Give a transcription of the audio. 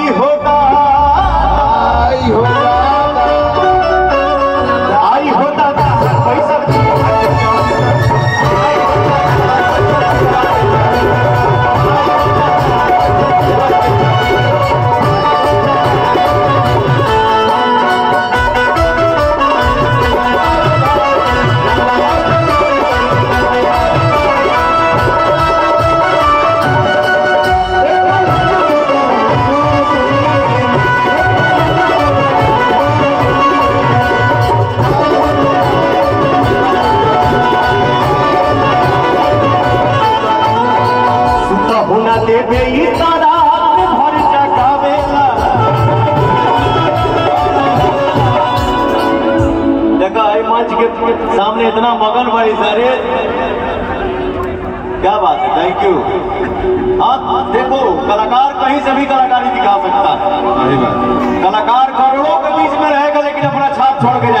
आई होना देवे ई तारा भर जगावेला देखा आई मंच के सामने इतना मगन बड़ी सारे। क्या बात है थैंक यू हाँ देखो कलाकार कहीं से भी कलाकारी दिखा सकता है। कलाकार करोड़ों के बीच में रहेगा लेकिन अपना छाप छोड़ के